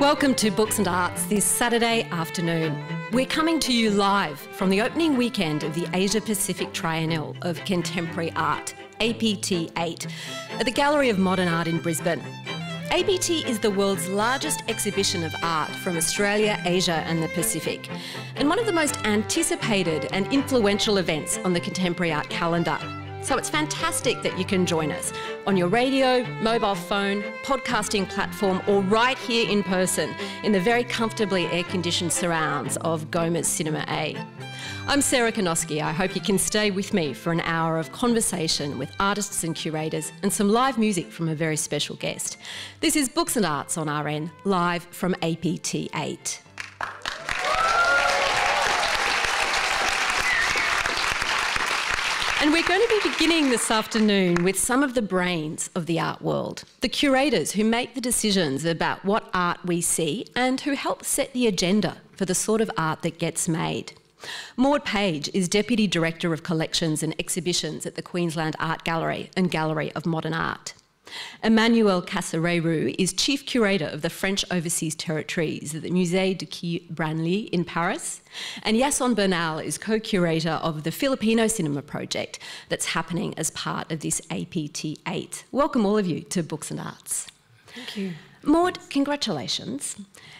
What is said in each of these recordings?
Welcome to Books and Arts this Saturday afternoon. We're coming to you live from the opening weekend of the Asia Pacific Triennial of Contemporary Art, APT 8, at the Gallery of Modern Art in Brisbane. APT is the world's largest exhibition of art from Australia, Asia, and the Pacific, and one of the most anticipated and influential events on the contemporary art calendar. So it's fantastic that you can join us on your radio, mobile phone, podcasting platform, or right here in person in the very comfortably air conditioned surrounds of Goma's Cinema A. I'm Sarah Kanowski. I hope you can stay with me for an hour of conversation with artists and curators and some live music from a very special guest. This is Books and Arts on RN, live from APT 8. And we're going to be beginning this afternoon with some of the brains of the art world, the curators who make the decisions about what art we see and who help set the agenda for the sort of art that gets made. Maud Page is Deputy Director of Collections and Exhibitions at the Queensland Art Gallery and Gallery of Modern Art. Emmanuel Kasarhérou is Chief Curator of the French Overseas Territories at the Musée Quai Branly in Paris. And Yason Banal is co curator of the Filipino Cinema Project that's happening as part of this APT 8. Welcome, all of you, to Books and Arts. Thank you. Maud, congratulations.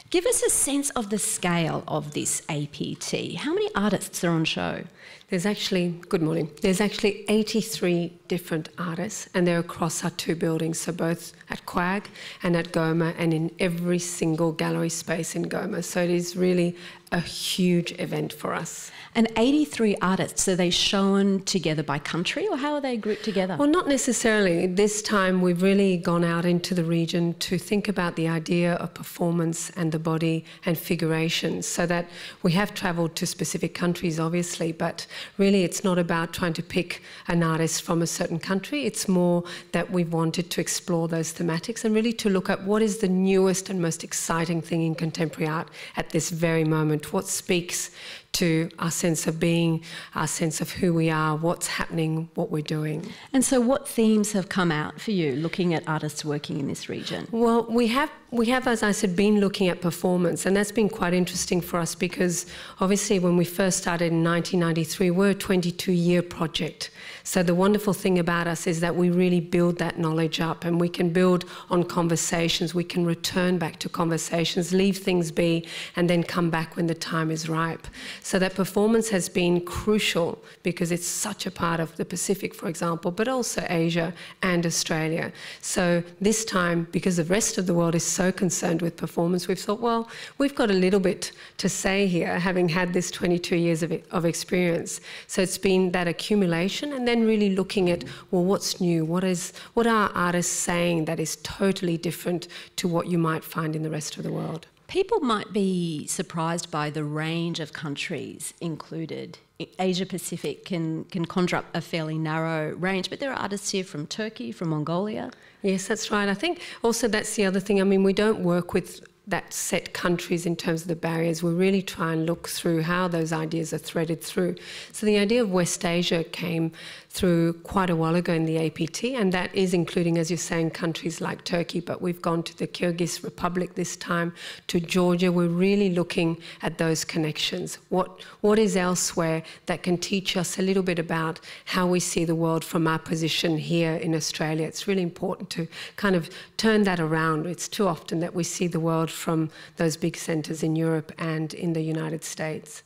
Give us a sense of the scale of this APT. How many artists are on show? There's actually, good morning, there's actually 83 different artists and they're across our two buildings, so both at QUAG and at Goma and in every single gallery space in Goma. So it is really a huge event for us. And 83 artists, are they shown together by country or how are they grouped together? Well, not necessarily. This time we've really gone out into the region to think about the idea of performance and the body and figuration so that we have travelled to specific countries, obviously, but really it's not about trying to pick an artist from a certain country. It's more that we've wanted to explore those thematics and really to look at what is the newest and most exciting thing in contemporary art at this very moment, what speaks to our sense of being, our sense of who we are, what's happening, what we're doing. And so, what themes have come out for you looking at artists working in this region? Well, we have we have, as I said, been looking at performance, and that's been quite interesting for us because obviously, when we first started in 1993, we're a 22 year project. So, the wonderful thing about us is that we really build that knowledge up and we can build on conversations, we can return back to conversations, leave things be, and then come back when the time is ripe. So, that performance has been crucial because it's such a part of the Pacific, for example, but also Asia and Australia. So, this time, because the rest of the world is so concerned with performance, we've thought, well, we've got a little bit to say here, having had this 22 years of, of experience. So, it's been that accumulation and then really looking at, well, what's new? What, is, what are artists saying that is totally different to what you might find in the rest of the world? People might be surprised by the range of countries included. Asia Pacific can, can conjure up a fairly narrow range, but there are artists here from Turkey, from Mongolia. Yes, that's right. I think also that's the other thing. I mean, we don't work with that set countries in terms of the barriers. We really try and look through how those ideas are threaded through. So the idea of West Asia came through quite a while ago in the APT, and that is including, as you're saying, countries like Turkey, but we've gone to the Kyrgyz Republic this time, to Georgia. We're really looking at those connections. What, what is elsewhere that can teach us a little bit about how we see the world from our position here in Australia? It's really important to kind of turn that around. It's too often that we see the world from those big centres in Europe and in the United States.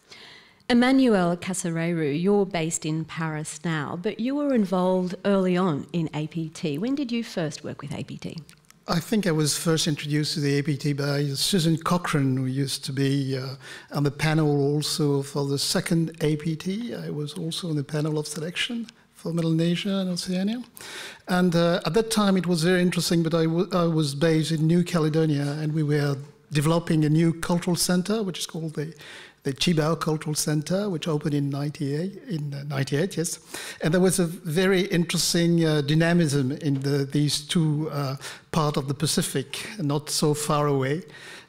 Emmanuel Kasarhérou, you're based in Paris now, but you were involved early on in APT. When did you first work with APT? I think I was first introduced to the APT by Susan Cochrane, who used to be uh, on the panel also for the second APT. I was also on the panel of selection for Melanesia and Oceania. And uh, at that time, it was very interesting, but I, was based in New Caledonia, and we were developing a new cultural center, which is called the the Tjibaou Cultural Center, which opened in 98, in uh, 98 yes. And there was a very interesting uh, dynamism in the, these two uh, part of the Pacific, not so far away.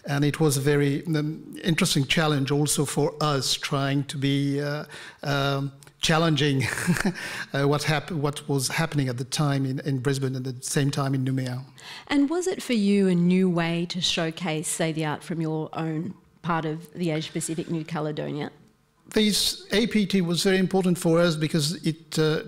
And it was a very um, interesting challenge also for us trying to be uh, um, challenging uh, what, hap- what was happening at the time in, in Brisbane and at the same time in Noumea. And was it for you a new way to showcase, say, the art from your own part of the Asia Pacific, New Caledonia? This APT was very important for us because it uh,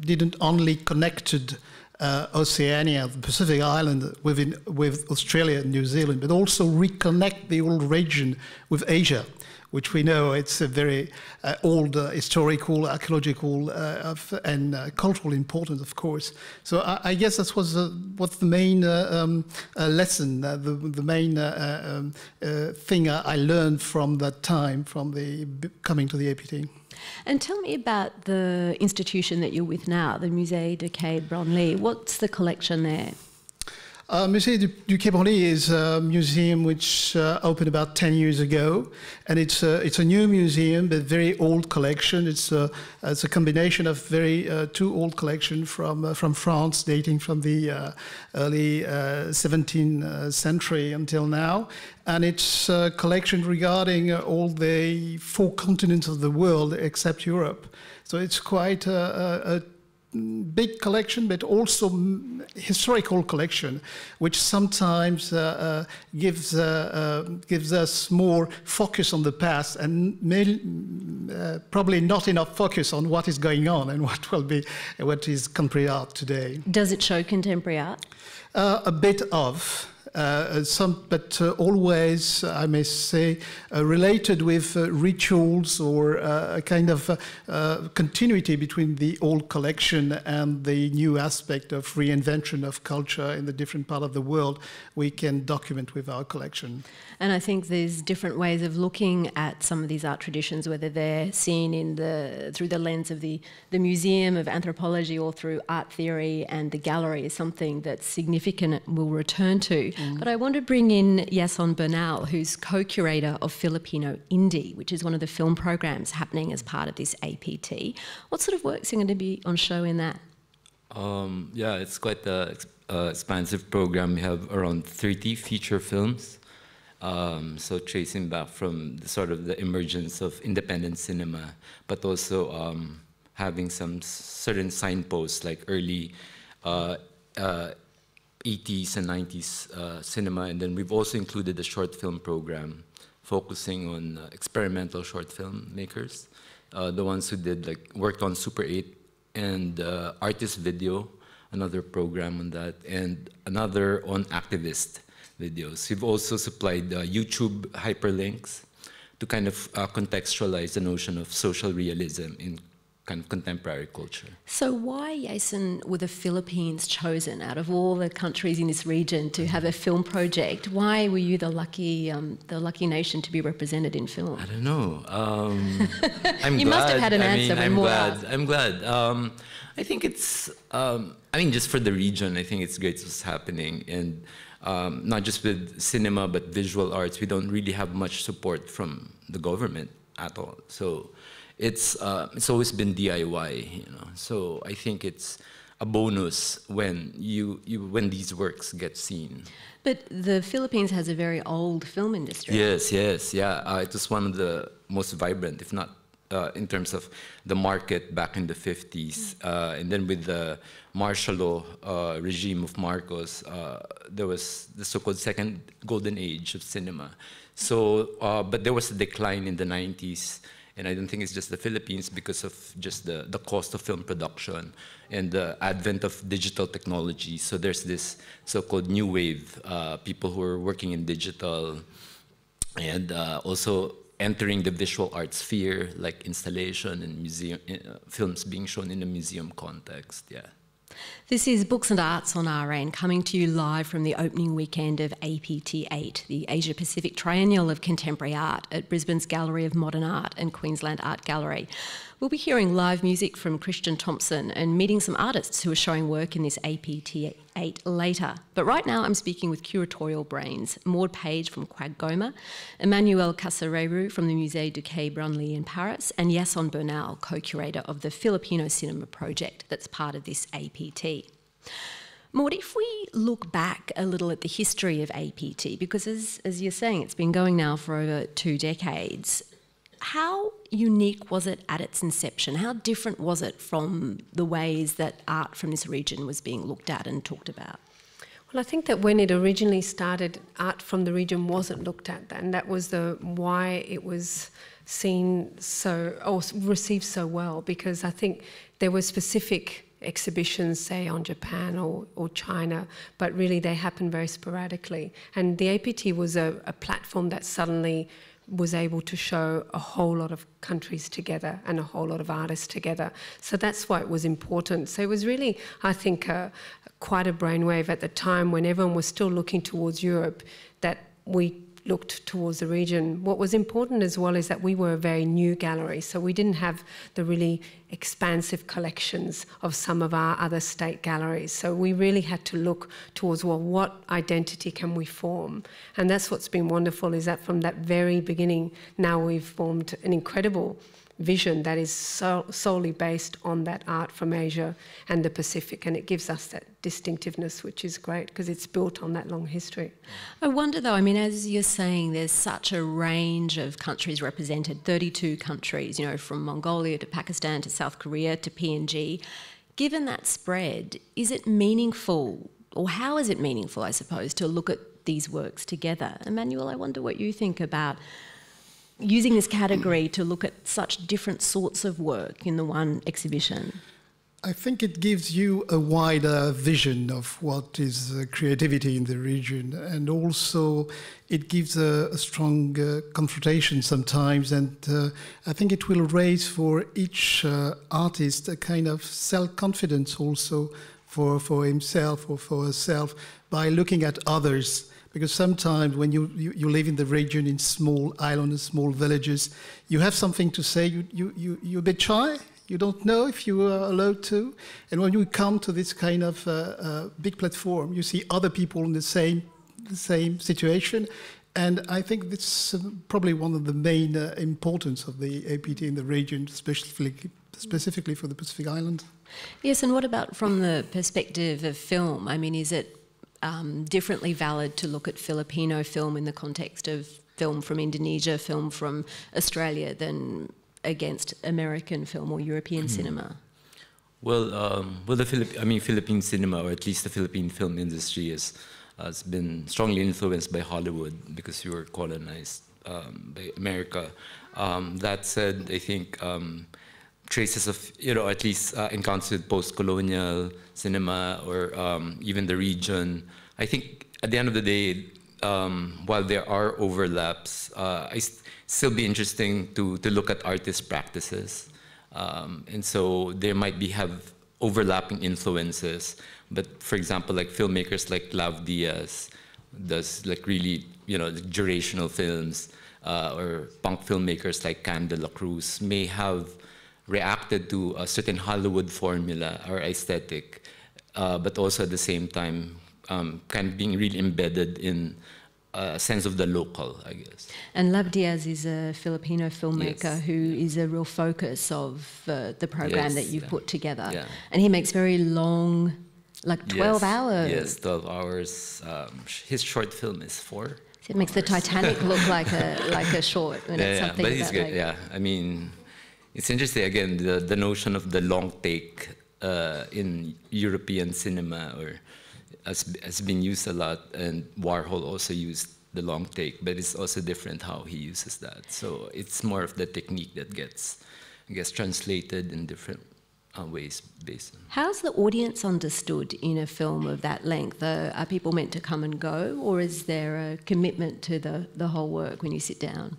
didn't only connected uh, Oceania, the Pacific Island, within, with Australia and New Zealand, but also reconnect the whole region with Asia which we know it's a very uh, old uh, historical, archaeological, uh, and uh, cultural importance, of course. So I, I guess that was uh, what's the main um, lesson, the, the main um, thing I learned from that time, from the coming to the APT. And tell me about the institution that you're with now, the Musée de Quai Branly. What's the collection there? Uh, Musée du, du Quai Branly is a museum which uh, opened about 10 years ago, and it's a, it's a new museum, but very old collection. It's a, it's a combination of very uh, two old collections from, uh, from France, dating from the uh, early 17th uh, century until now. And it's a collection regarding all the four continents of the world except Europe. So it's quite a, a big collection, but also historical collection, which sometimes uh, uh, gives uh, uh, gives us more focus on the past and may, uh, probably not enough focus on what is going on and what will be what is contemporary art today. Does it show contemporary art? Uh, a bit of. Uh, some, but uh, always, I may say, uh, related with rituals or a kind of continuity between the old collection and the new aspect of reinvention of culture in the different part of the world we can document with our collection. And I think there's different ways of looking at some of these art traditions, whether they're seen in the through the lens of the, the Museum of Anthropology or through art theory and the gallery is something that's significant and we'll return to. Mm. But I want to bring in Yason Banal, who's co curator of Filipino Indie, which is one of the film programs happening as part of this APT. What sort of works are going to be on show in that? Um, yeah, it's quite an uh, expansive program. We have around 30 feature films. Um, so tracing back from the sort of the emergence of independent cinema, but also um, having some certain signposts like early uh, uh, 80s and 90s uh, cinema, and then we've also included a short film program focusing on uh, experimental short film makers, uh, the ones who did like worked on Super 8 and uh, artist video, another program on that, and another on activist videos. We've also supplied uh, YouTube hyperlinks to kind of uh, contextualize the notion of social realism in kind of contemporary culture. So why, Jason, were the Philippines chosen out of all the countries in this region to have a film project? Why were you the lucky, um, the lucky nation to be represented in film? I don't know. Um, I'm you glad. must have had an I answer. Mean, I'm glad. I'm glad. Um, I think it's. Um, I mean, just for the region, I think it's great what's happening, and um, not just with cinema but visual arts. We don't really have much support from the government at all. So it's uh, it's always been DIY, you know. So I think it's a bonus when you, you when these works get seen. But the Philippines has a very old film industry. Yes, yes, yeah. Uh, it was one of the most vibrant, if not uh, in terms of the market back in the 50s. Uh, and then with the martial law uh, regime of Marcos, uh, there was the so-called second golden age of cinema. So, uh, but there was a decline in the 90s and I don't think it's just the Philippines because of just the, the cost of film production and the advent of digital technology. So there's this so-called new wave, uh, people who are working in digital and uh, also entering the visual art sphere, like installation and museum uh, films being shown in a museum context. Yeah. This is Books and Arts on RN, coming to you live from the opening weekend of APT8, the Asia Pacific Triennial of Contemporary Art at Brisbane's Gallery of Modern Art and Queensland Art Gallery. We'll be hearing live music from Christian Thompson and meeting some artists who are showing work in this APT8 later. But right now I'm speaking with curatorial brains, Maud Page from Quag Emmanuel Kasarhérou from the Musée du Quai Branly in Paris, and Yason Banal, co-curator of the Filipino Cinema Project that's part of this APT. Maud, if we look back a little at the history of APT, because as, as you're saying, it's been going now for over two decades, how unique was it at its inception? How different was it from the ways that art from this region was being looked at and talked about? Well, I think that when it originally started, art from the region wasn't looked at, and that was the why it was seen so or received so well. Because I think there were specific exhibitions, say, on Japan or, or China, but really they happened very sporadically. And the APT was a, a platform that suddenly was able to show a whole lot of countries together and a whole lot of artists together. So that's why it was important. So it was really, I think, uh, quite a brainwave at the time when everyone was still looking towards Europe that we looked towards the region. What was important as well is that we were a very new gallery, so we didn't have the really expansive collections of some of our other state galleries. So we really had to look towards well, what identity can we form? And that's what's been wonderful is that from that very beginning, now we've formed an incredible vision that is so, solely based on that art from Asia and the Pacific, and it gives us that distinctiveness, which is great because it's built on that long history. I wonder though, I mean, as you're saying, there's such a range of countries represented 32 countries, you know, from Mongolia to Pakistan to South Korea to PNG. Given that spread, is it meaningful, or how is it meaningful, I suppose, to look at these works together? Emmanuel, I wonder what you think about using this category to look at such different sorts of work in the one exhibition? I think it gives you a wider vision of what is uh, creativity in the region, and also it gives a, a strong uh, confrontation sometimes. And uh, I think it will raise for each uh, artist a kind of self confidence also for, for himself or for herself by looking at others because sometimes when you, you, you, live in the region in small islands, small villages, you have something to say, you, you, you, you're a bit shy, you don't know if you are allowed to. And when you come to this kind of uh, uh, big platform, you see other people in the same, the same situation. And I think this is probably one of the main uh, importance of the APT in the region, especially specifically for the Pacific Islands. Yes, and what about from the perspective of film? I mean, is it um, differently valid to look at Filipino film in the context of film from Indonesia, film from Australia, than against American film or European mm. cinema? Well, um, well, the Philipp- I mean, Philippine cinema, or at least the Philippine film industry, is, has been strongly influenced by Hollywood because you were colonized um, by America. Um, that said, I think um, traces of, you know, at least uh, encounters with post-colonial cinema or um, even the region. I think at the end of the day, um, while there are overlaps, uh, still be interesting to, to look at artist practices. Um, and so there might be have overlapping influences. But for example, like filmmakers like Lav Diaz does like really, you know, durational films, uh, or punk filmmakers like Khavn de la Cruz may have reacted to a certain Hollywood formula or aesthetic, uh, but also at the same time um, kind of being really embedded in a sense of the local, I guess. And Lav Diaz is a Filipino filmmaker yes. who is a real focus of uh, the program yes, that you've put together. Yeah. And he makes very long, like 12 yes, hours. Yes, 12 hours. Um, his short film is four. So it makes hours. the Titanic look like a like a short when yeah, it's something yeah, but he's good. Like yeah, I mean, it's interesting again the the notion of the long take uh, in European cinema or has, has been used a lot, and Warhol also used the long take, but it's also different how he uses that. So it's more of the technique that gets, I guess, translated in different uh, ways based on. How's the audience understood in a film of that length? Uh, are people meant to come and go, or is there a commitment to the, the whole work when you sit down?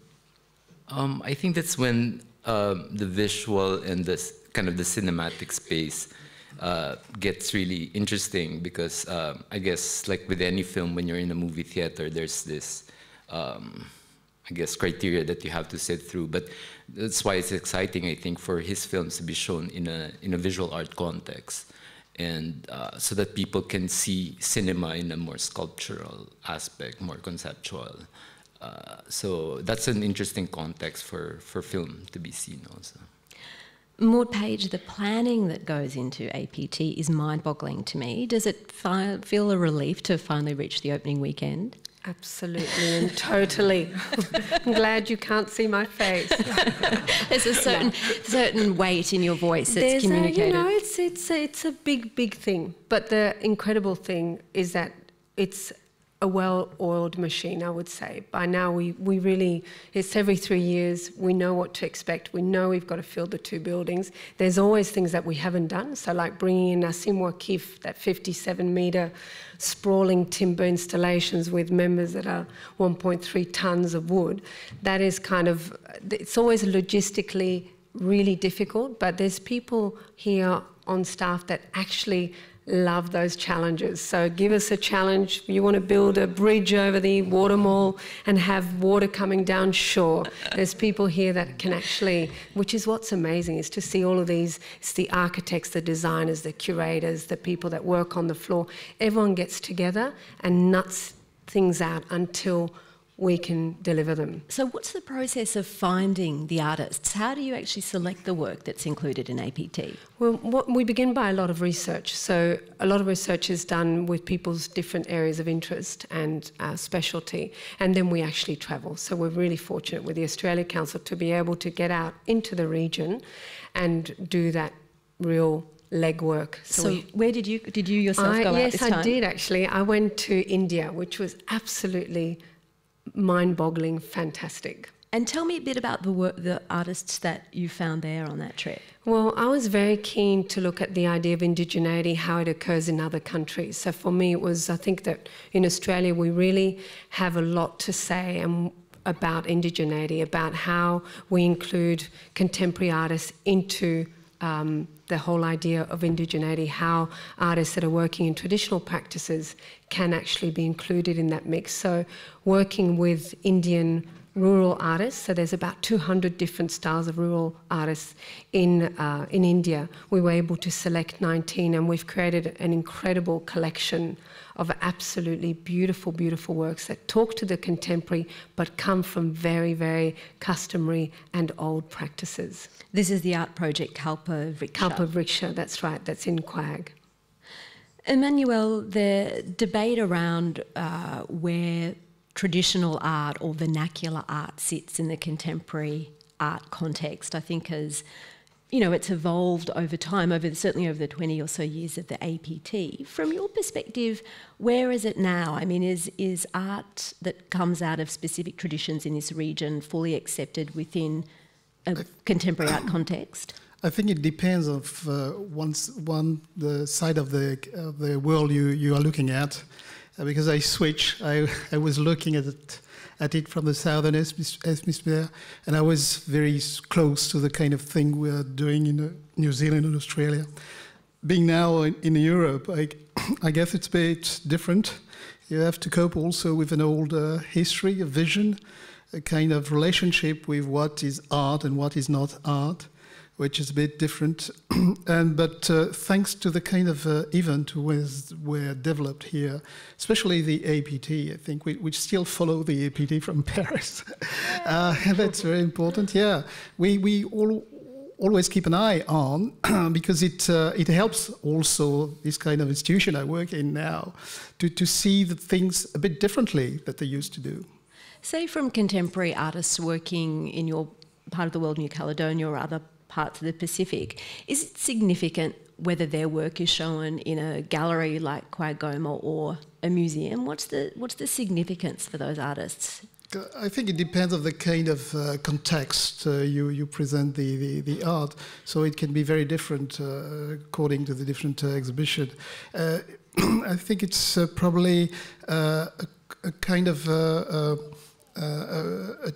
Um, I think that's when um, the visual and the kind of the cinematic space uh, gets really interesting because uh, I guess like with any film, when you're in a movie theater, there's this, um, I guess, criteria that you have to sit through. But that's why it's exciting, I think, for his films to be shown in a in a visual art context, and uh, so that people can see cinema in a more sculptural aspect, more conceptual. Uh, so that's an interesting context for, for film to be seen also. Maud Page, the planning that goes into APT is mind boggling to me. Does it fi- feel a relief to finally reach the opening weekend? Absolutely and totally. I'm glad you can't see my face. There's a certain certain weight in your voice that's There's communicated. A, you know, it's it's a, it's a big big thing. But the incredible thing is that it's a well-oiled machine, I would say. By now, we, we really, it's every three years, we know what to expect. We know we've got to fill the two buildings. There's always things that we haven't done. So like bringing in Asim Waqif, that 57 metre sprawling timber installations with members that are 1.3 tonnes of wood, that is kind of, it's always logistically really difficult, but there's people here on staff that actually love those challenges. So give us a challenge. You want to build a bridge over the water mall and have water coming down shore. There's people here that can actually, which is what's amazing, is to see all of these. It's the architects, the designers, the curators, the people that work on the floor. Everyone gets together and nuts things out until we can deliver them. So, what's the process of finding the artists? How do you actually select the work that's included in APT? Well, what, we begin by a lot of research. So, a lot of research is done with people's different areas of interest and uh, specialty, and then we actually travel. So, we're really fortunate with the Australia Council to be able to get out into the region and do that real legwork. So, so we, where did you did you yourself I, go yes, out? Yes, I did actually. I went to India, which was absolutely mind boggling, fantastic. And tell me a bit about the work, the artists that you found there on that trip. Well, I was very keen to look at the idea of indigeneity, how it occurs in other countries. So for me, it was I think that in Australia we really have a lot to say and about indigeneity, about how we include contemporary artists into um, the whole idea of indigeneity, how artists that are working in traditional practices can actually be included in that mix. So, working with Indian rural artists. So there's about 200 different styles of rural artists in uh, in India. We were able to select 19, and we've created an incredible collection of absolutely beautiful, beautiful works that talk to the contemporary but come from very, very customary and old practices. This is the art project Kalpa Vriksha. Kalpa Vriksha, that's right, that's in Quag. Emmanuel, the debate around uh, where traditional art or vernacular art sits in the contemporary art context, I think as you know, it's evolved over time, over certainly over the 20 or so years of the APT. From your perspective, where is it now? I mean, is, is art that comes out of specific traditions in this region fully accepted within a contemporary art context? I think it depends of uh, one's, one the side of the of the world you, you are looking at, because I switch. I I was looking at it at it from the southern hemisphere, and I was very close to the kind of thing we're doing in uh, New Zealand and Australia. Being now in, in Europe, I, I, guess it's a bit different. You have to cope also with an old uh, history, a vision, a kind of relationship with what is art and what is not art which is a bit different. and but uh, thanks to the kind of uh, event was were developed here, especially the APT, I think we, we still follow the APT from Paris. uh, that's very important. Yeah, we we all always keep an eye on because it uh, it helps also this kind of institution I work in now to to see the things a bit differently that they used to do. Say from contemporary artists working in your part of the world, New Caledonia or other parts of the Pacific. Is it significant whether their work is shown in a gallery like Quagoma or a museum? What's the what's the significance for those artists? I think it depends of the kind of uh, context uh, you, you present the, the, the, art. So it can be very different uh, according to the different uh, exhibition. Uh, I think it's uh, probably a, a, kind of a,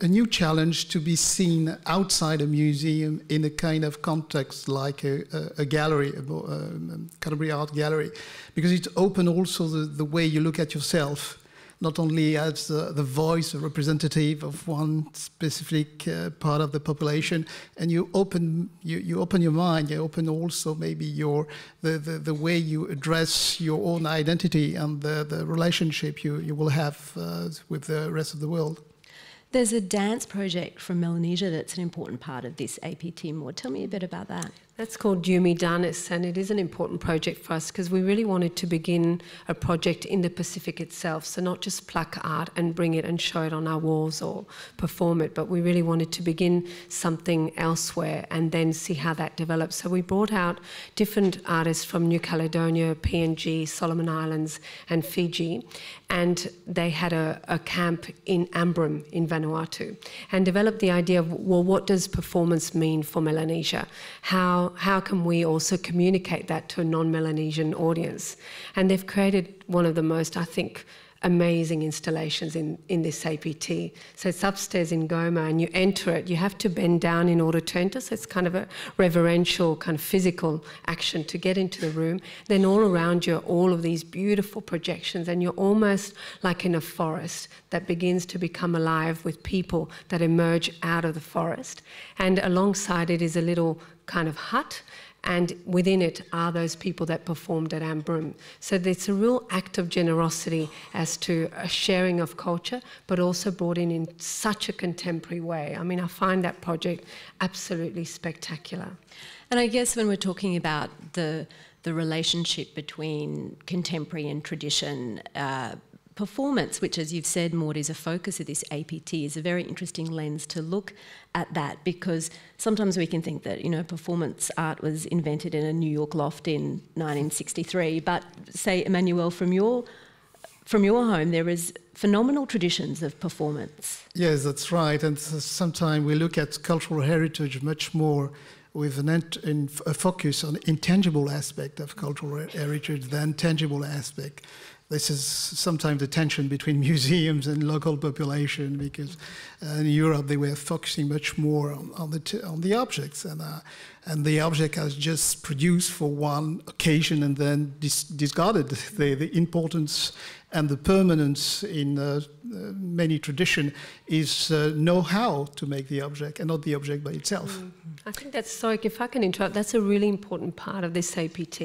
a, new challenge to be seen outside a museum in a kind of context like a, a, a gallery, a, um, Canterbury Art Gallery, because it opens also the, the way you look at yourself not only as uh, the voice, a representative of one specific uh, part of the population, and you open you, you open your mind, you open also maybe your the, the, the way you address your own identity and the, the relationship you, you will have uh, with the rest of the world. There's a dance project from Melanesia that's an important part of this APT more. Tell me a bit about that. That's called Yumi Danis, and it is an important project for us because we really wanted to begin a project in the Pacific itself. So, not just pluck art and bring it and show it on our walls or perform it, but we really wanted to begin something elsewhere and then see how that develops. So, we brought out different artists from New Caledonia, PNG, Solomon Islands, and Fiji, and they had a, a camp in Ambrym in Vanuatu and developed the idea of well, what does performance mean for Melanesia? How how, can we also communicate that to a non Melanesian audience? And they've created one of the most, I think, amazing installations in, in this APT. So it's upstairs in Goma, and you enter it. You have to bend down in order to enter. So it's kind of a reverential, kind of physical action to get into the room. Then all around you are all of these beautiful projections, and you're almost like in a forest that begins to become alive with people that emerge out of the forest. And alongside it is a little kind of hut and within it are those people that performed at Ambrym. So it's a real act of generosity as to a sharing of culture, but also brought in in such a contemporary way. I mean, I find that project absolutely spectacular. And I guess when we're talking about the the relationship between contemporary and tradition, uh, performance, which, as you've said, Maud, is a focus of this APT, is a very interesting lens to look at that because sometimes we can think that you know performance art was invented in a New York loft in 1963, but say, Emmanuel, from your from your home, there is phenomenal traditions of performance. Yes, that's right. And sometimes we look at cultural heritage much more with an in, a focus on intangible aspect of cultural heritage than tangible aspect this is sometimes the tension between museums and local population because uh, in Europe they were focusing much more on, on the on the objects and uh, and the object has just produced for one occasion and then dis discarded the, the importance and the permanence in uh, uh, many tradition is uh, know how to make the object and not the object by itself. Mm -hmm. I think that's, sorry if I can interrupt, that's a really important part of this APT.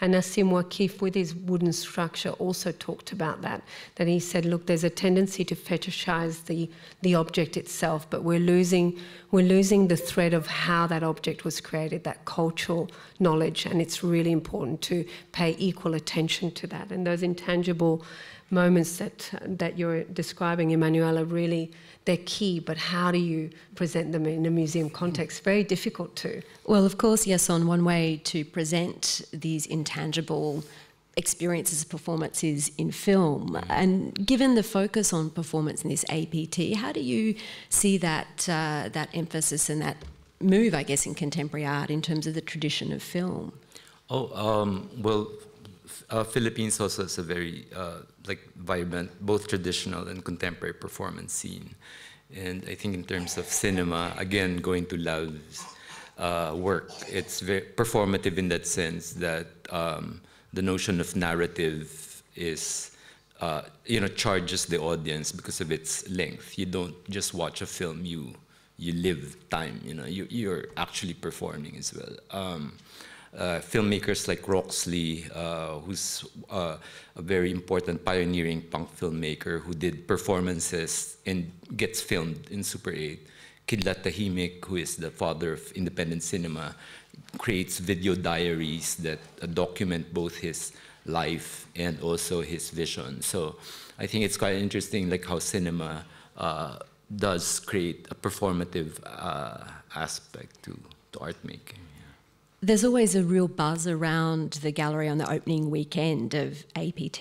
And Asim Waqif, with his wooden structure, also talked about that. That he said, look, there's a tendency to fetishize the, the object itself, but we're losing, we're losing the thread of how that object was created, that cultural knowledge, and it's really important to pay equal attention to that. And those intangible moments that that you're describing, Emanuela, really they're key. But how do you present them in a museum context? Very difficult to. Well, of course, yes. On one way to present these intangible experiences of performance is in film. And given the focus on performance in this APT, how do you see that uh, that emphasis and that move, I guess, in contemporary art in terms of the tradition of film? Oh, um, well, uh, Philippines also has a very uh, like vibrant, both traditional and contemporary performance scene. And I think in terms of cinema, again, going to Lav's uh, work, it's very performative in that sense that um, the notion of narrative is, uh, you know, charges the audience because of its length. You don't just watch a film, you you live time, you know, you, you're actually performing as well. Um, filmmakers like Roxlee, uh, who's uh, a very important pioneering punk filmmaker who did performances and gets filmed in Super 8. Kidlat Tahimik, who is the father of independent cinema, creates video diaries that uh, document both his life and also his vision. So I think it's quite interesting like how cinema uh, does create a performative uh, aspect to, to art making. There's always a real buzz around the gallery on the opening weekend of APT,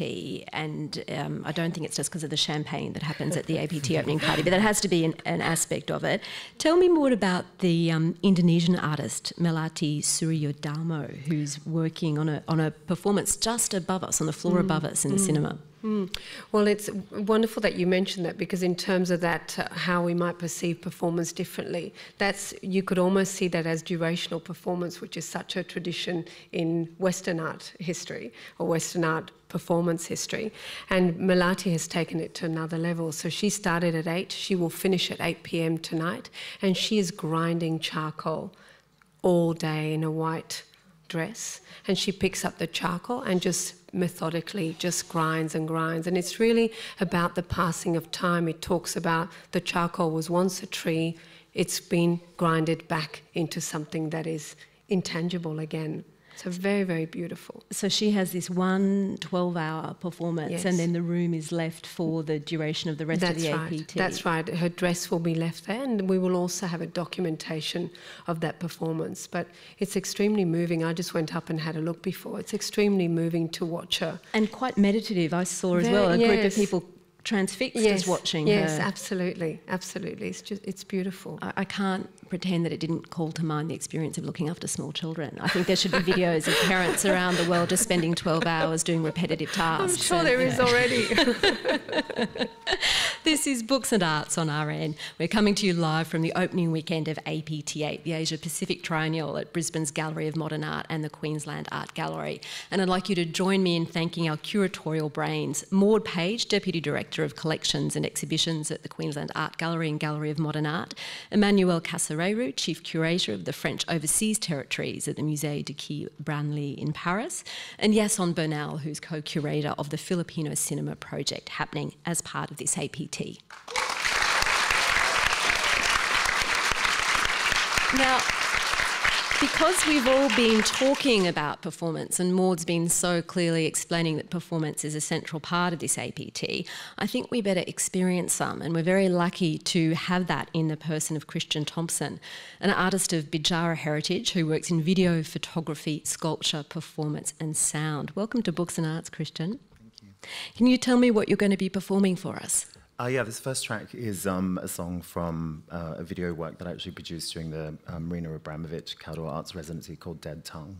and um, I don't think it's just because of the champagne that happens at the APT opening party, but that has to be an, an aspect of it. Tell me more about the um, Indonesian artist Melati Suryodharmo, who's working on a on a performance just above us, on the floor mm. above us in the mm. cinema. Mm. Well, it's wonderful that you mentioned that because in terms of that, uh, how we might perceive performance differently, that's you could almost see that as durational performance, which is such a tradition in Western art history or Western art performance history. And Melati has taken it to another level. So she started at 8, she will finish at 8 p.m. tonight, and she is grinding charcoal all day in a white dress and she picks up the charcoal and just methodically just grinds and grinds. And it's really about the passing of time. It talks about the charcoal was once a tree, it's been grinded back into something that is intangible again. So very, very beautiful. So she has this one 12 hour performance, yes. and then the room is left for the duration of the rest That's of the right. APT. That's right. Her dress will be left there, and we will also have a documentation of that performance. But it's extremely moving. I just went up and had a look before. It's extremely moving to watch her. And quite meditative, I saw as well. A yes. group of people transfixed yes, as watching yes, her. Yes, absolutely, absolutely. It's just it's beautiful. I, I, can't pretend that it didn't call to mind the experience of looking after small children. I think there should be videos of parents around the world just spending 12 hours doing repetitive tasks. I'm sure and, there is know. already. this is Books and Arts on RN. We're coming to you live from the opening weekend of APT8, the Asia Pacific Triennial at Brisbane's Gallery of Modern Art and the Queensland Art Gallery. And I'd like you to join me in thanking our curatorial brains, Maud Page, Deputy Director of Collections and Exhibitions at the Queensland Art Gallery and Gallery of Modern Art, Emmanuel Kasarhérou, Chief Curator of the French Overseas Territories at the Musée du Quai Branly in Paris, and Yason Banal, who's co-curator of the Filipino Cinema Project happening as part of this APT. Now, because we've all been talking about performance and Maud's been so clearly explaining that performance is a central part of this APT, I think we better experience some. And we're very lucky to have that in the person of Christian Thompson, an artist of Bidjara heritage who works in video, photography, sculpture, performance, and sound. Welcome to Books and Arts, Christian. Thank you. Can you tell me what you're going to be performing for us? Uh, yeah, this first track is um, a song from uh, a video work that I actually produced during the um, Marina Abramović Kaldor Arts residency called Dead Tongue.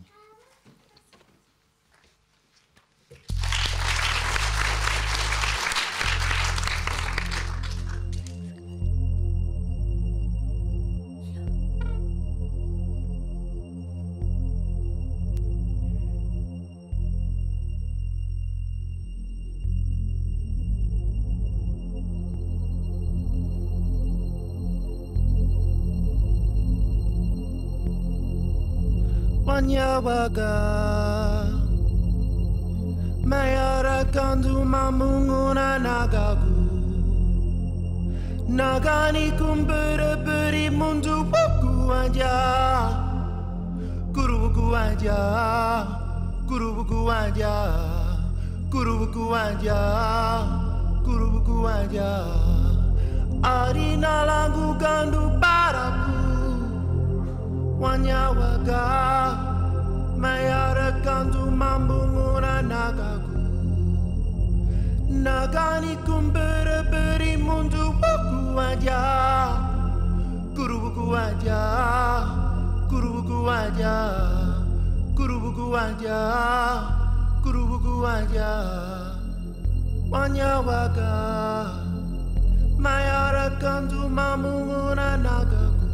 Wanyawaga mayara kandu mamunguna nagagu. Nagani kumbere beri mundu buku aja guru buku aja guru buku aja guru buku aja guru buku aja arina langu gandu paraku wanyawaga mayara kandu mambunguna nagaku. Nagani kumbere beri mundu buku aja. Guru buku aja guru buku aja guru buku aja guru buku aja. Wanyawaga mayara kandu mambunguna nagaku.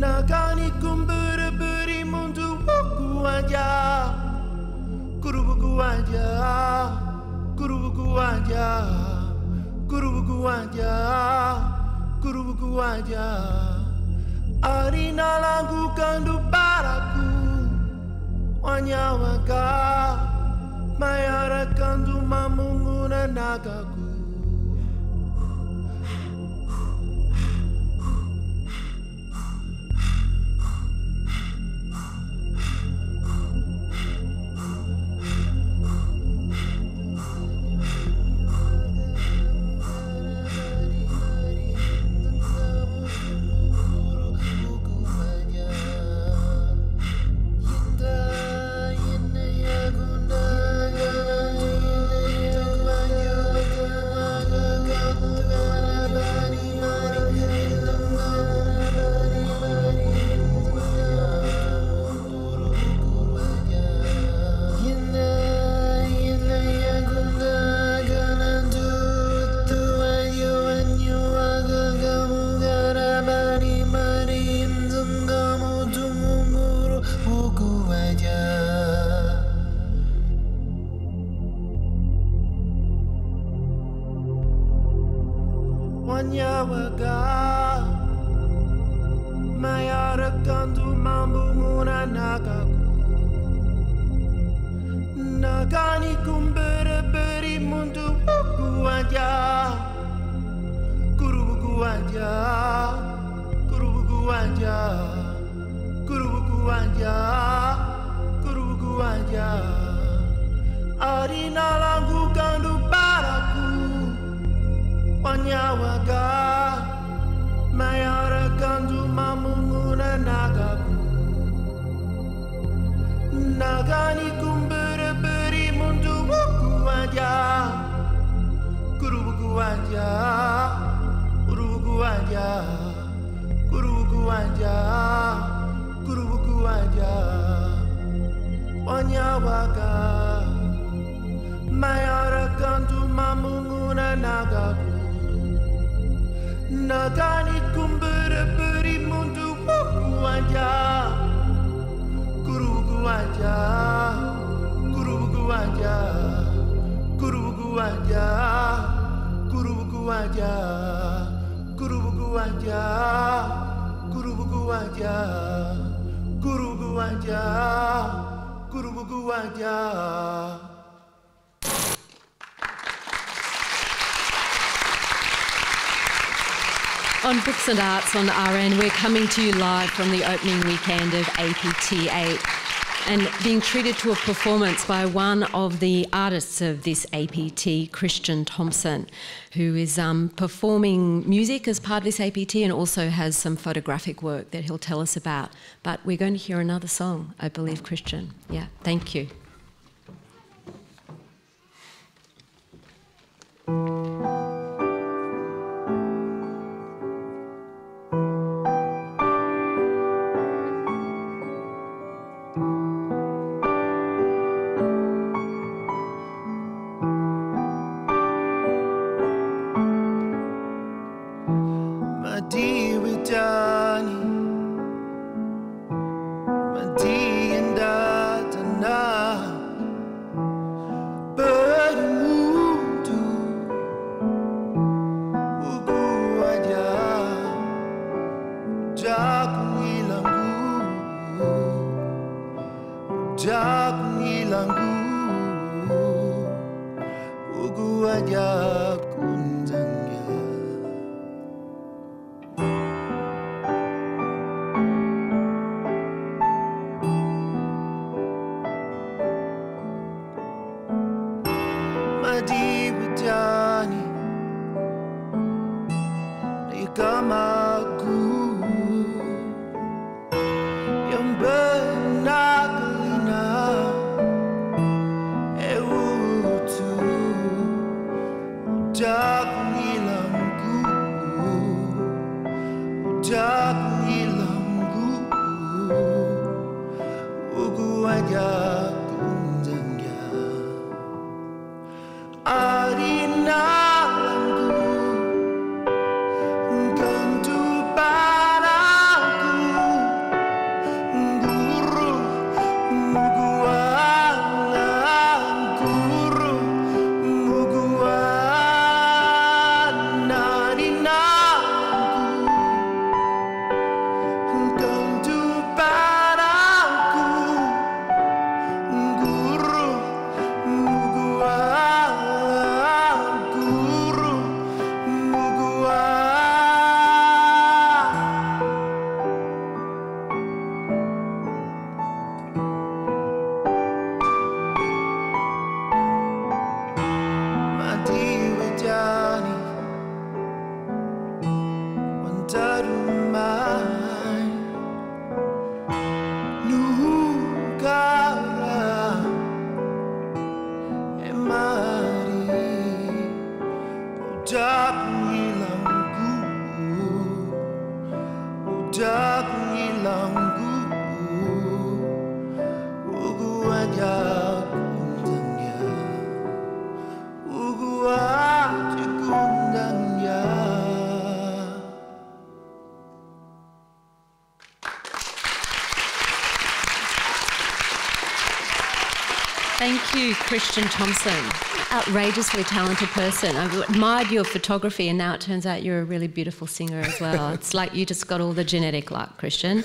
Nagani kumbere beri mundu buku aja. Guru buku aja. Guru buku aja. Guru buku aja. Guru buku aja. Arina lagu kandu paraku. Wanyawaga. Mayara kandu nagaku guru guru guru On Books and Arts on RN, we're coming to you live from the opening weekend of APT8 and being treated to a performance by one of the artists of this APT, Christian Thompson, who is um, performing music as part of this APT and also has some photographic work that he'll tell us about. But we're going to hear another song, I believe, Christian. Yeah, thank you. dama Thank you, Christian Thompson. Outrageously talented person. I've admired your photography, and now it turns out you're a really beautiful singer as well. it's like you just got all the genetic luck, Christian.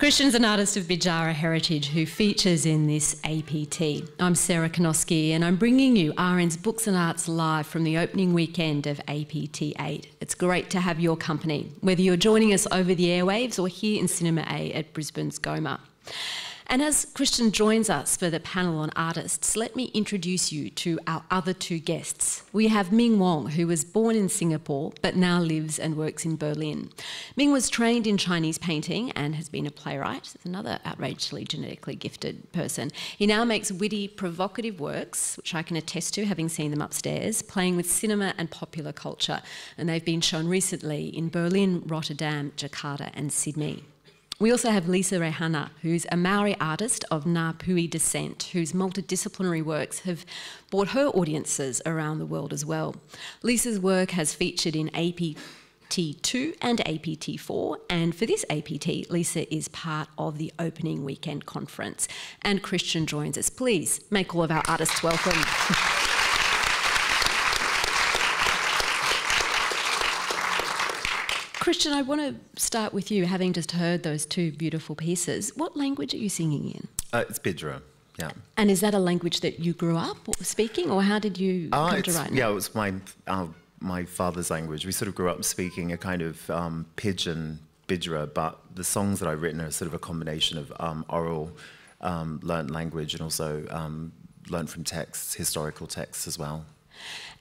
Christian's an artist of Bidjara heritage who features in this APT. I'm Sarah Kanowski and I'm bringing you RN's Books and Arts live from the opening weekend of APT 8. It's great to have your company, whether you're joining us over the airwaves or here in Cinema A at Brisbane's GOMA. And as Christian joins us for the panel on artists, let me introduce you to our other two guests. We have Ming Wong, who was born in Singapore but now lives and works in Berlin. Ming was trained in Chinese painting and has been a playwright, another outrageously genetically gifted person. He now makes witty, provocative works, which I can attest to having seen them upstairs, playing with cinema and popular culture. And they've been shown recently in Berlin, Rotterdam, Jakarta, and Sydney. We also have Lisa Reihana, who's a Maori artist of Ngāpuhi descent, whose multidisciplinary works have brought her audiences around the world as well. Lisa's work has featured in APT2 and APT4, and for this APT, Lisa is part of the opening weekend conference. And Christian joins us. Please make all of our artists welcome. Christian, I want to start with you, having just heard those two beautiful pieces. What language are you singing in? Uh, it's Bidjara, yeah. And is that a language that you grew up speaking, or how did you Uh, come to write? yeah, it was my uh, my father's language. We sort of grew up speaking a kind of um, pidgin Bidjara, but the songs that I've written are sort of a combination of um, oral, um, learnt language, and also um, learnt from texts, historical texts as well.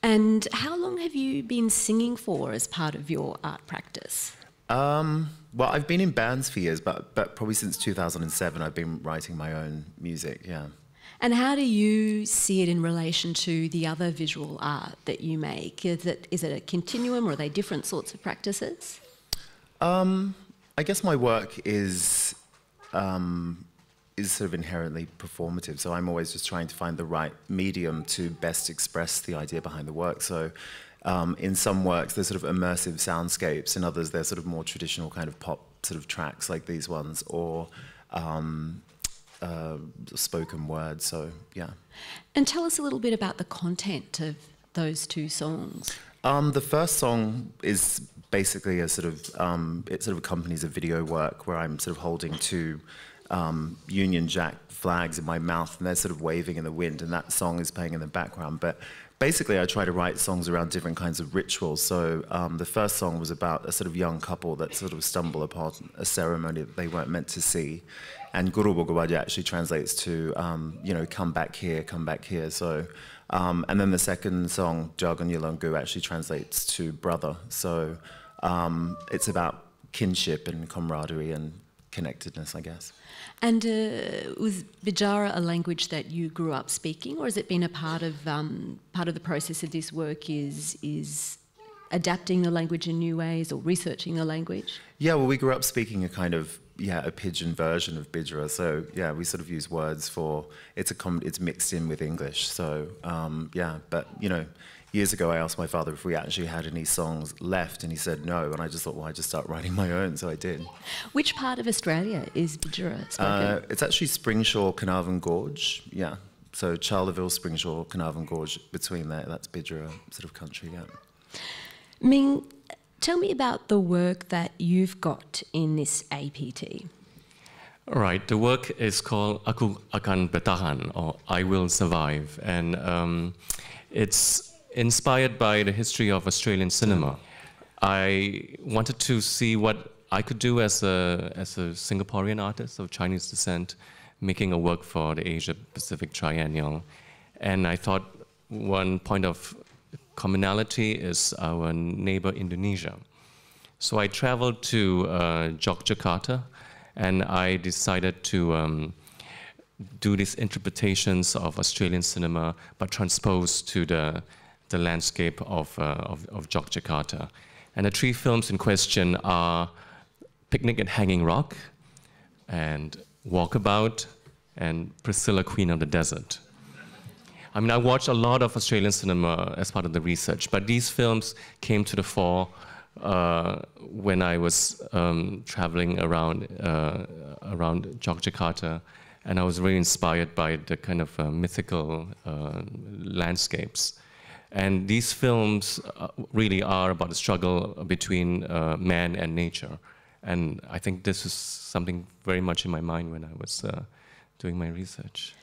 And how long have you been singing for as part of your art practice? Um, well, I've been in bands for years, but but probably since 2007, I've been writing my own music. Yeah. And how do you see it in relation to the other visual art that you make? Is it, is it a continuum or are they different sorts of practices? Um, I guess my work is um, is sort of inherently performative, so I'm always just trying to find the right medium to best express the idea behind the work. So. Um, in some works, there's sort of immersive soundscapes. In others, they're sort of more traditional kind of pop sort of tracks like these ones, or um, uh, spoken word. So, yeah. And tell us a little bit about the content of those two songs. Um, the first song is basically a sort of um, it sort of accompanies a video work where I'm sort of holding two um, Union Jack flags in my mouth and they're sort of waving in the wind, and that song is playing in the background. But basically, I try to write songs around different kinds of rituals. So um, the first song was about a sort of young couple that sort of stumble upon a ceremony that they weren't meant to see. And Guru Bogawaja actually translates to, um, you know, come back here, come back here. So, um, and then the second song, Jagan Yilungu, actually translates to brother. So um, it's about kinship and camaraderie and connectedness, I guess. And uh, was Bidjara a language that you grew up speaking, or has it been a part of um, part of the process of this work? Is is adapting the language in new ways or researching the language? Yeah, well, we grew up speaking a kind of yeah a pidgin version of Bidjara. So yeah, we sort of use words for it's a com- it's mixed in with English. So um, yeah, but you know, years ago I asked my father if we actually had any songs left, and he said no. And I just thought, well, I just start writing my own, so I did. Which part of Australia is Bidjara spoken? Uh, it's actually Springsure, Carnarvon Gorge. Yeah. So Charleville, Springsure, Carnarvon Gorge. Between there, that's Bidjara sort of country. Yeah. Ming, tell me about the work that you've got in this APT. All right, the work is called Aku Akan Bertahan, or I Will Survive, and um, it's inspired by the history of Australian cinema. I wanted to see what I could do as a, as a Singaporean artist of Chinese descent, making a work for the Asia Pacific Triennial. And I thought one point of commonality is our neighbor Indonesia. So I traveled to uh, Yogyakarta and I decided to um, do these interpretations of Australian cinema but transposed to the, the landscape of, uh, of, of Yogyakarta. And the three films in question are Picnic at Hanging Rock and Walkabout and Priscilla, Queen of the Desert. I mean, I watched a lot of Australian cinema as part of the research, but these films came to the fore uh, when I was um, traveling around uh, around Yogyakarta, and I was really inspired by the kind of uh, mythical uh, landscapes. And these films uh, really are about the struggle between uh, man and nature. And I think this is something very much in my mind when I was uh, doing my research.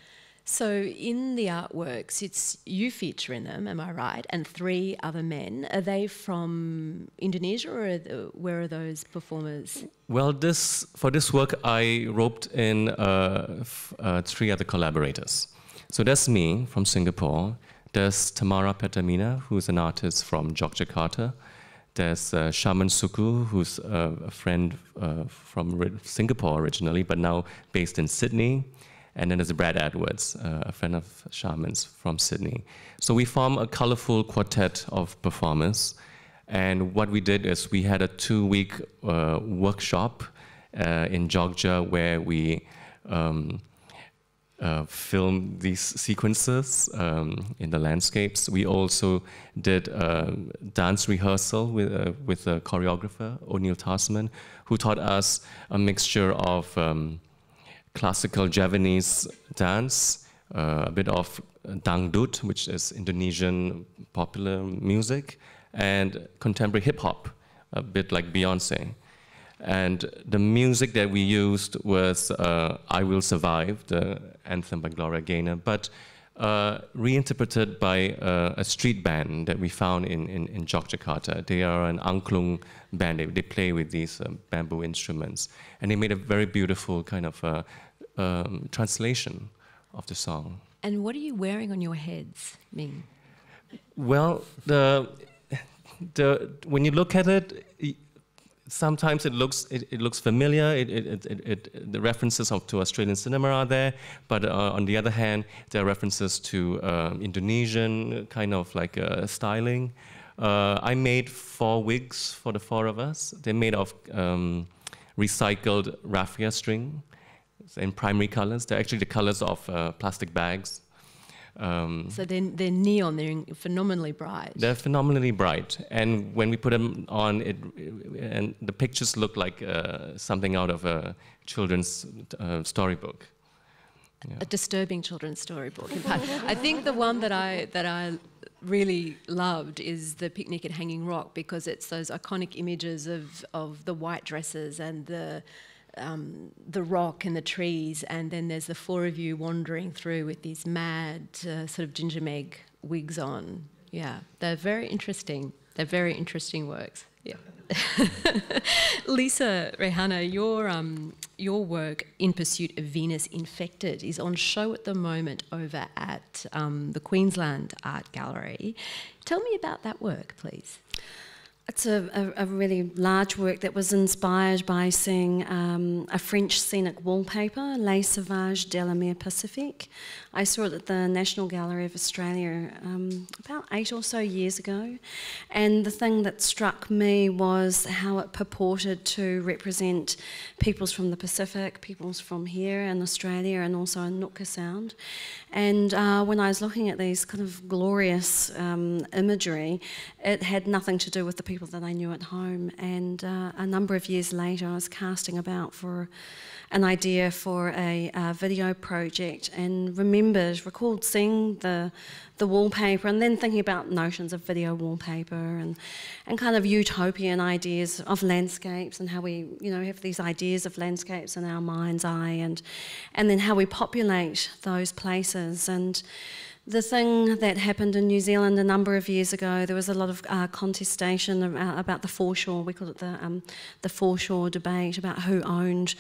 So in the artworks, it's you feature in them, am I right? And three other men. Are they from Indonesia, or are where are those performers? Well, this for this work, I roped in uh, f- uh, three other collaborators. So that's me from Singapore. There's Tamara Pertamina, who's an artist from Yogyakarta. There's uh, Shaman Suku, who's uh, a friend uh, from Singapore originally, but now based in Sydney. And then there's Brad Edwards, uh, a friend of Shaman's from Sydney. So we form a colorful quartet of performers. And what we did is we had a two week uh, workshop uh, in Jogja where we um, uh, filmed these sequences um, in the landscapes. We also did a dance rehearsal with, uh, with a choreographer, O'Neill Tasman, who taught us a mixture of um, classical Javanese dance, uh, a bit of dangdut, which is Indonesian popular music, and contemporary hip hop, a bit like Beyonce. And the music that we used was uh, I Will Survive, the anthem by Gloria Gaynor, but uh, reinterpreted by uh, a street band that we found in, in, in Yogyakarta. They are an angklung band. They, they play with these um, bamboo instruments. And they made a very beautiful kind of uh, um, translation of the song. And what are you wearing on your heads, Ming? Well, the, the, when you look at it, sometimes it looks it, it looks familiar. It, it, it, the references of, to Australian cinema are there, but uh, on the other hand, there are references to um, Indonesian kind of like uh, styling. Uh, I made four wigs for the four of us. They're made of um, recycled raffia string in primary colors. They're actually the colors of uh, plastic bags. Um, So they're, they're neon, they're phenomenally bright. they're phenomenally bright, and when we put them on, it and the pictures look like uh, something out of a children's uh, storybook. a disturbing children's storybook. In fact, I think the one that I that I really loved is the picnic at Hanging Rock because it's those iconic images of of the white dresses and the um, the rock and the trees, and then there's the four of you wandering through with these mad uh, sort of Ginger Meggs wigs on. Yeah, they're very interesting. They're very interesting works. Yeah. Lisa Reihana, your um, your work in pursuit of Venus Infected is on show at the moment over at um, the Queensland Art Gallery. Tell me about that work, please. It's a, a, a really large work that was inspired by seeing um, a French scenic wallpaper, Les Sauvages de la Mer Pacifique. I saw it at the National Gallery of Australia um, about eight or so years ago. And the thing that struck me was how it purported to represent peoples from the Pacific, peoples from here in Australia, and also in Nootka Sound. And uh, when I was looking at these kind of glorious um, imagery, it had nothing to do with the people that I knew at home. And uh, a number of years later, I was casting about for an idea for a uh, video project and remembered, recalled seeing the, the wallpaper and then thinking about notions of video wallpaper and, and kind of utopian ideas of landscapes and how we, you know, have these ideas of landscapes in our mind's eye and, and then how we populate those places. And the thing that happened in New Zealand a number of years ago, there was a lot of uh, contestation about, about the foreshore, we call it the, um, the foreshore debate about who owned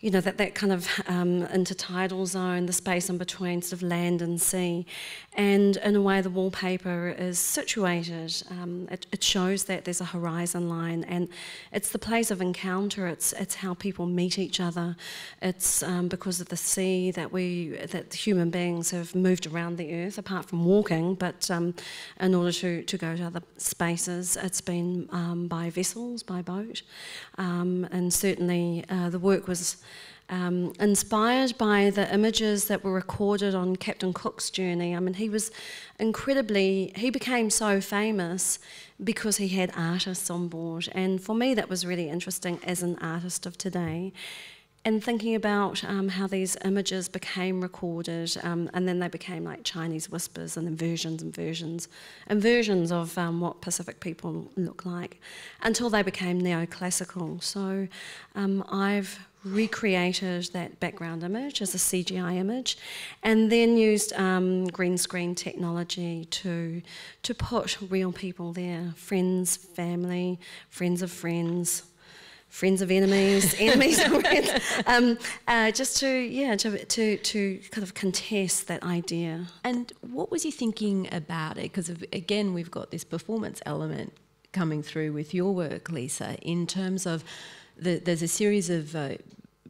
you know, that, that kind of um, intertidal zone, the space in between sort of land and sea. And in a way, the wallpaper is situated. Um, it, it, shows that there's a horizon line, and it's the place of encounter. It's it's how people meet each other. It's um, because of the sea that we that human beings have moved around the earth, apart from walking. But um, in order to to go to other spaces, it's been um, by vessels, by boat, um, and certainly uh, the work was. Um, inspired by the images that were recorded on Captain Cook's journey. I mean, he was incredibly, he became so famous because he had artists on board. And for me, that was really interesting as an artist of today. And thinking about um, how these images became recorded, um, and then they became like Chinese whispers and then versions and versions and versions of um, what Pacific people look like until they became neoclassical. So um, I've recreated that background image as a CGI image and then used um, green screen technology to, to put real people there friends, family, friends of friends friends of enemies, enemies of friends, um, uh, just to yeah to, to to kind of contest that idea. And what was you thinking about it? Because again, we've got this performance element coming through with your work, Lisa, in terms of the, there's a series of uh,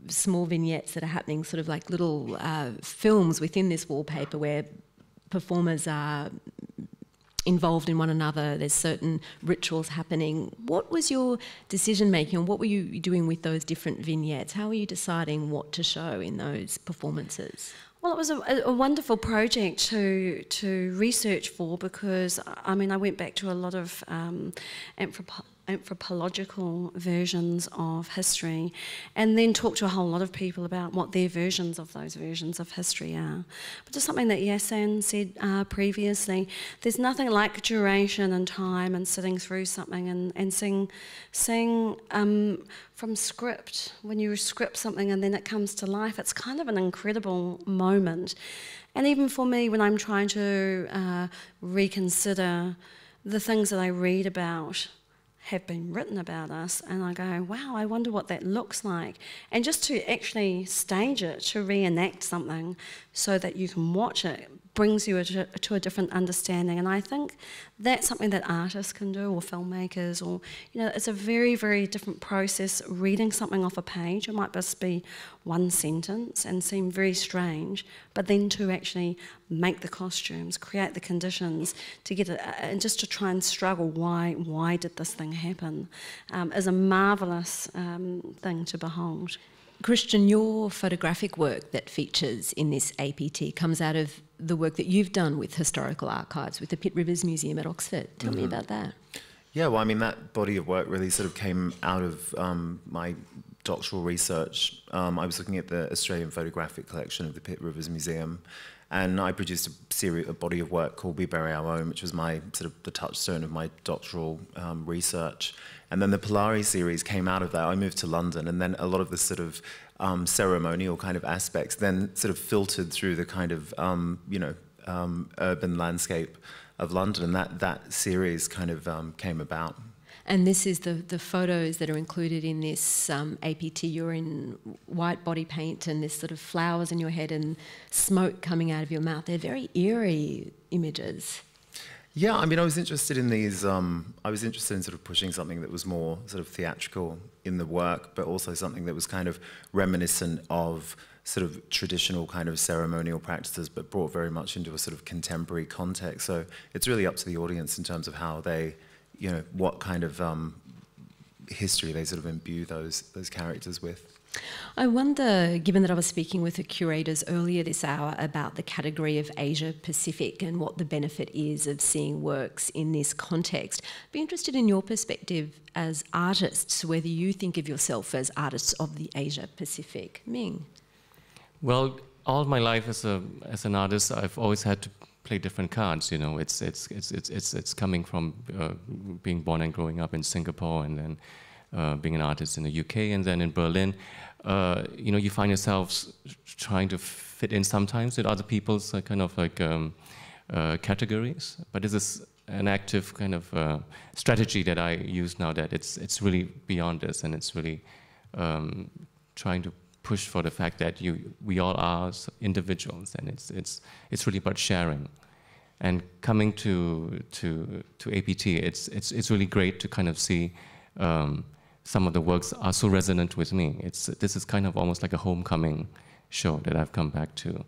small vignettes that are happening, sort of like little uh, films within this wallpaper where performers are involved in one another, there's certain rituals happening. What was your decision making and what were you doing with those different vignettes? How were you deciding what to show in those performances? Well, it was a, a, wonderful project to to research for because I mean I went back to a lot of um, anthropological versions of history and then talk to a whole lot of people about what their versions of those versions of history are. But just something that Yason said uh, previously, there's nothing like duration and time and sitting through something and, and seeing, seeing um, from script, when you script something and then it comes to life, it's kind of an incredible moment. And even for me, when I'm trying to uh, reconsider the things that I read about have been written about us, and I go, wow, I wonder what that looks like. And just to actually stage it, to reenact something so that you can watch it, brings you to, to, a different understanding. And I think that's something that artists can do, or filmmakers, or, you know, it's a very, very different process reading something off a page. It might just be one sentence and seem very strange, but then to actually make the costumes, create the conditions to get it, and just to try and struggle why, why did this thing happen, um, is a marvellous um, thing to behold. Christian, your photographic work that features in this APT comes out of the work that you've done with historical archives with the Pitt Rivers Museum at Oxford. Tell mm-hmm. me about that. Yeah, well, I mean, that body of work really sort of came out of um, my doctoral research. Um, I was looking at the Australian photographic collection of the Pitt Rivers Museum, and I produced a series, a body of work called We Bury Our Own, which was my sort of the touchstone of my doctoral um, research. And then the Polari series came out of that. I moved to London, and then a lot of the sort of um, ceremonial kind of aspects then sort of filtered through the kind of um, you know um, urban landscape of London, and that that series kind of um, came about. And this is the, the photos that are included in this um, APT. You're in white body paint and this sort of flowers in your head and smoke coming out of your mouth. They're very eerie images. Yeah, I mean, I was interested in these. Um, I was interested in sort of pushing something that was more sort of theatrical in the work, but also something that was kind of reminiscent of sort of traditional kind of ceremonial practices, but brought very much into a sort of contemporary context. So it's really up to the audience in terms of how they, you know, what kind of um, history they sort of imbue those those characters with. I wonder, given that I was speaking with the curators earlier this hour about the category of Asia Pacific and what the benefit is of seeing works in this context, I'd be interested in your perspective as artists, whether you think of yourself as artists of the Asia Pacific. Ming. Well, all my life as a as an artist, I've always had to play different cards. You know, it's it's it's it's it's, it's coming from uh, being born and growing up in Singapore, and then uh, being an artist in the UK and then in Berlin, uh, you know, you find yourselves trying to fit in sometimes with other people's uh, kind of like um, uh, categories. But this is an active kind of uh, strategy that I use now that it's, it's really beyond this and it's really um, trying to push for the fact that you, we all are individuals and it's, it's, it's really about sharing. And coming to, to, to APT, it's, it's, it's really great to kind of see um, some of the works are so resonant with me. It's, this is kind of almost like a homecoming show that I've come back to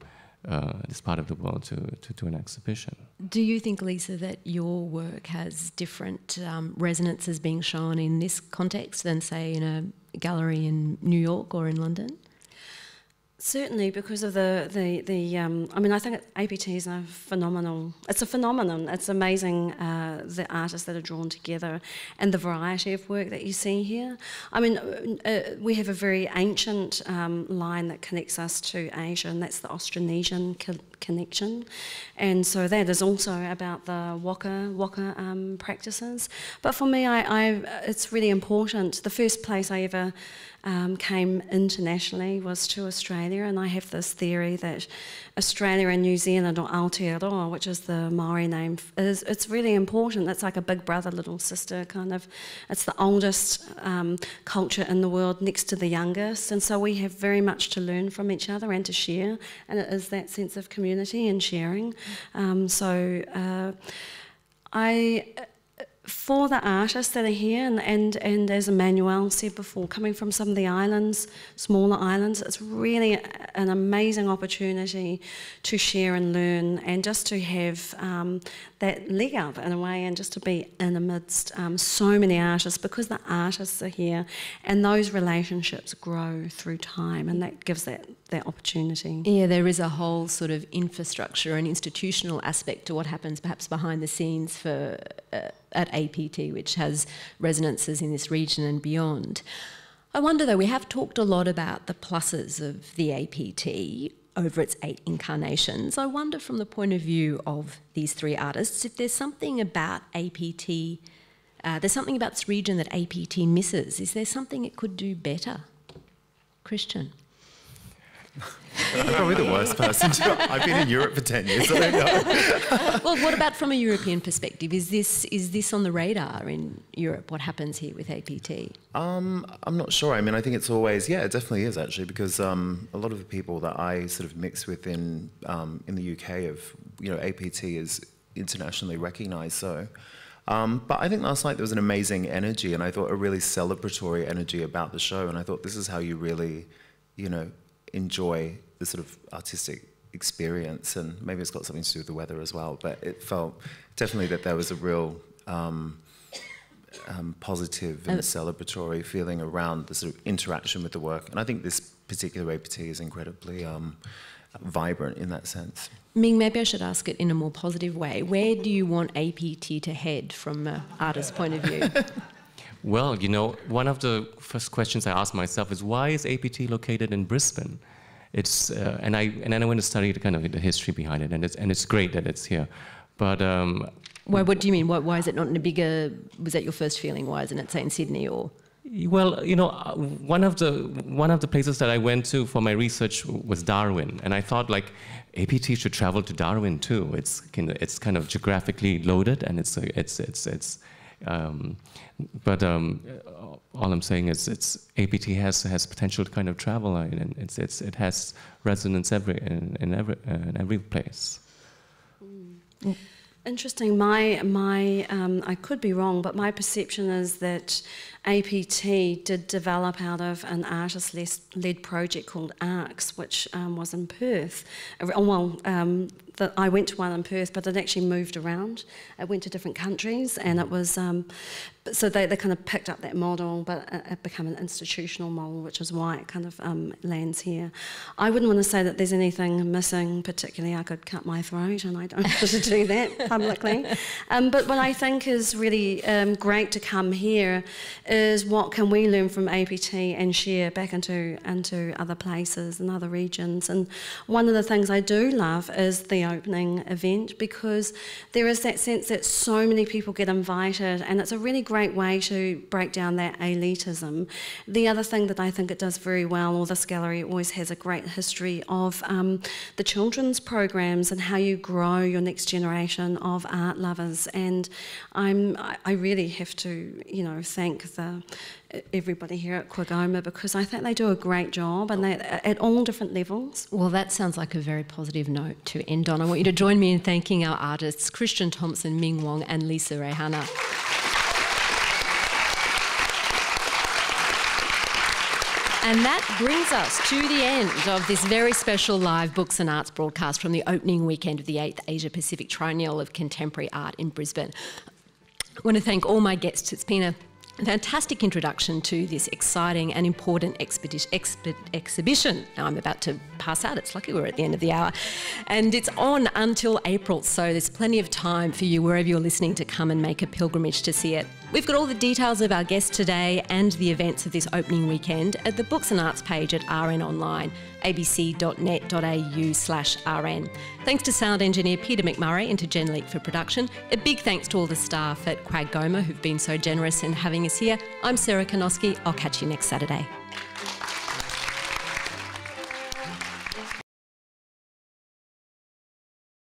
uh, this part of the world to, to do an exhibition. Do you think, Lisa, that your work has different um, resonances being shown in this context than, say, in a gallery in New York or in London? Certainly, because of the the the. Um, I mean, I think APT is a phenomenal. It's a phenomenon. It's amazing uh, the artists that are drawn together and the variety of work that you see here. I mean, uh, uh, we have a very ancient um, line that connects us to Asia, and that's the Austronesian connection, and so that is also about the waka waka um, practices. But for me, I, I, it's really important. The first place I ever um, came internationally was to Australia, and I have this theory that Australia and New Zealand, or Aotearoa, which is the Maori name, is it's really important. It's like a big brother, little sister kind of. It's the oldest um, culture in the world, next to the youngest, and so we have very much to learn from each other and to share. And it is that sense of community and sharing. Um, so. Uh, I for the artists that are here, and, and, and as Emmanuel said before, coming from some of the islands, smaller islands, it's really an amazing opportunity to share and learn and just to have um, that leg up in a way and just to be in amidst um, so many artists because the artists are here and those relationships grow through time and that gives that, that opportunity. Yeah, there is a whole sort of infrastructure and institutional aspect to what happens perhaps behind the scenes for. Uh, at APT, which has resonances in this region and beyond. I wonder though, we have talked a lot about the pluses of the APT over its eight incarnations. I wonder, from the point of view of these three artists, if there's something about APT, uh, there's something about this region that APT misses. Is there something it could do better? Christian. I'm probably the worst person to. I've been in Europe for ten years. I don't know. well, what about from a European perspective? Is this is this on the radar in Europe? What happens here with APT? Um, I'm not sure. I mean, I think it's always yeah, it definitely is actually because um, a lot of the people that I sort of mix with in um, in the UK of you know APT is internationally recognised. So. Um, but I think last night there was an amazing energy, and I thought a really celebratory energy about the show. And I thought this is how you really, you know, enjoy the sort of artistic experience, and maybe it's got something to do with the weather as well. But it felt definitely that there was a real um, um, positive and celebratory feeling around the sort of interaction with the work. And I think this particular APT is incredibly um, vibrant in that sense. Ming, maybe I should ask it in a more positive way. Where do you want APT to head from an artist's point of view? Well, you know, one of the first questions I asked myself is why is APT located in Brisbane? It's uh, and I and then I went to study the kind of the history behind it, and it's and it's great that it's here. But um, why? What do you mean? Why, why is it not in a bigger? Was that your first feeling? Why isn't it say in Sydney or? Well, you know, uh, one of the one of the places that I went to for my research was Darwin, and I thought like APT should travel to Darwin too. It's kind of, it's kind of geographically loaded, and it's it's it's it's um, but um, all I'm saying is, it's APT has has potential to kind of travel, and it's, it's it has resonance every in, in every in every place. Mm. Interesting. My my um, I could be wrong, but my perception is that APT did develop out of an artist-led project called ARX, which um, was in Perth. Well, um, the, I went to one in Perth, but it actually moved around. It went to different countries, and it was um, so they, they kind of picked up that model, but it, became an institutional model, which is why it kind of um, lands here. I wouldn't want to say that there's anything missing, particularly. I could cut my throat, and I don't want to do that publicly. Um, but what I think is really um, great to come here is what can we learn from APT and share back into into other places and other regions. And one of the things I do love is the opening event because there is that sense that so many people get invited, and it's a really great way to break down that elitism. The other thing that I think it does very well, or this gallery always has a great history of um, the children's programs and how you grow your next generation of art lovers. And I'm, I really have to, you know, thank the everybody here at QAGOMA because I think they do a great job and they at all different levels. Well, that sounds like a very positive note to end on. I want you to join me in thanking our artists Christian Thompson, Ming Wong, and Lisa Reihana. And that brings us to the end of this very special live books and arts broadcast from the opening weekend of the 8th Asia Pacific Triennial of Contemporary Art in Brisbane. I want to thank all my guests. It's been a fantastic introduction to this exciting and important expedi- expi- exhibition. Now I'm about to pass out. It's lucky we're at the end of the hour. And it's on until April, so there's plenty of time for you, wherever you're listening, to come and make a pilgrimage to see it. We've got all the details of our guests today and the events of this opening weekend at the Books and Arts page at RN Online, abc.net.au slash RN. Thanks to sound engineer Peter McMurray and to Jen Leek for production. A big thanks to all the staff at QAGOMA who've been so generous in having us here. I'm Sarah Kanowski. I'll catch you next Saturday.